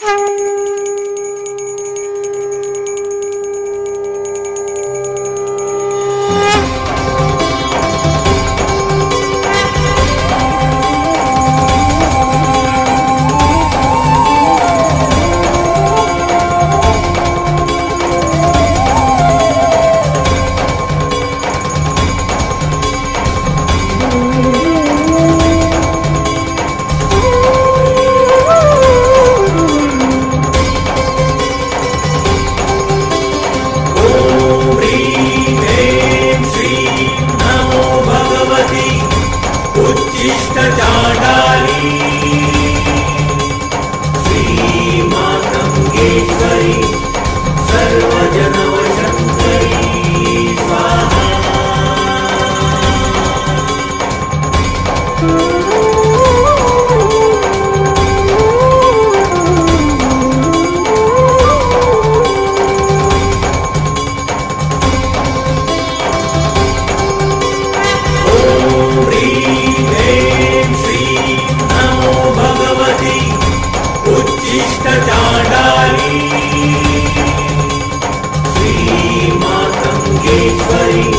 Hey. चाण्डाली श्रीमातङ्गेश्वरी सर्वजनवशङ्करी उच्छिष्टचाण्डाली श्रीमातङ्गेश्वरी Sarvajan